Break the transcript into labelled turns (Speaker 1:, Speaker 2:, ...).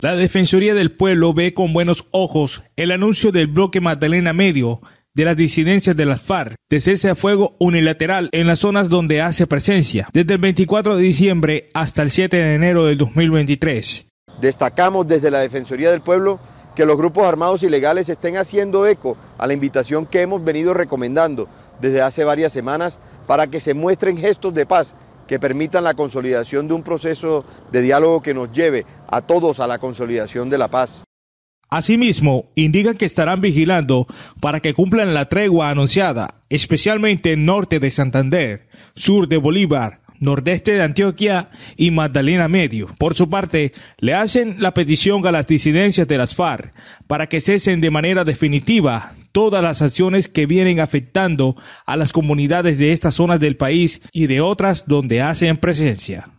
Speaker 1: La Defensoría del Pueblo ve con buenos ojos el anuncio del bloque Magdalena Medio de las disidencias de las FARC de cese a fuego unilateral en las zonas donde hace presencia, desde el 24 de diciembre hasta el 7 de enero del 2023.
Speaker 2: Destacamos desde la Defensoría del Pueblo que los grupos armados ilegales estén haciendo eco a la invitación que hemos venido recomendando desde hace varias semanas para que se muestren gestos de paz que permitan la consolidación de un proceso de diálogo que nos lleve a todos a la consolidación de la paz.
Speaker 1: Asimismo, indican que estarán vigilando para que cumplan la tregua anunciada, especialmente en norte de Santander, sur de Bolívar, nordeste de Antioquia y Magdalena Medio. Por su parte, le hacen la petición a las disidencias de las FARC para que cesen de manera definitiva todas las acciones que vienen afectando a las comunidades de estas zonas del país y de otras donde hacen presencia.